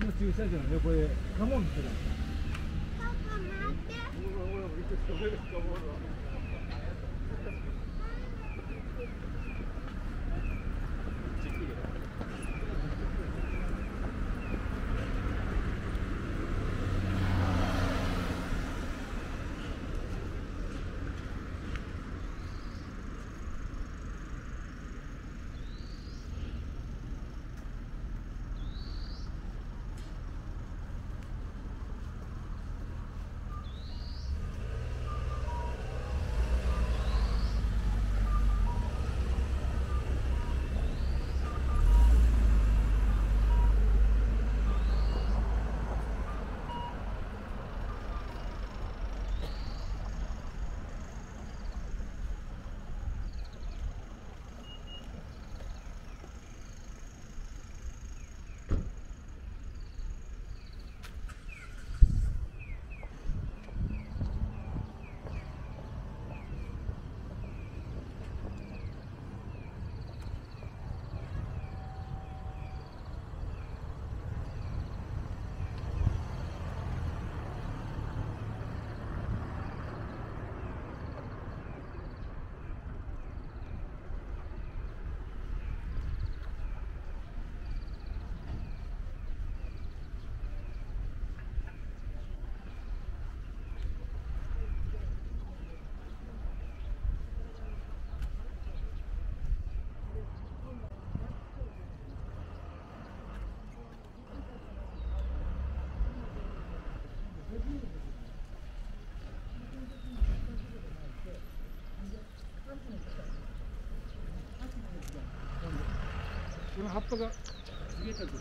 の駐車場の横でカモンってたパパ待っこの葉っぱが茂ったとこ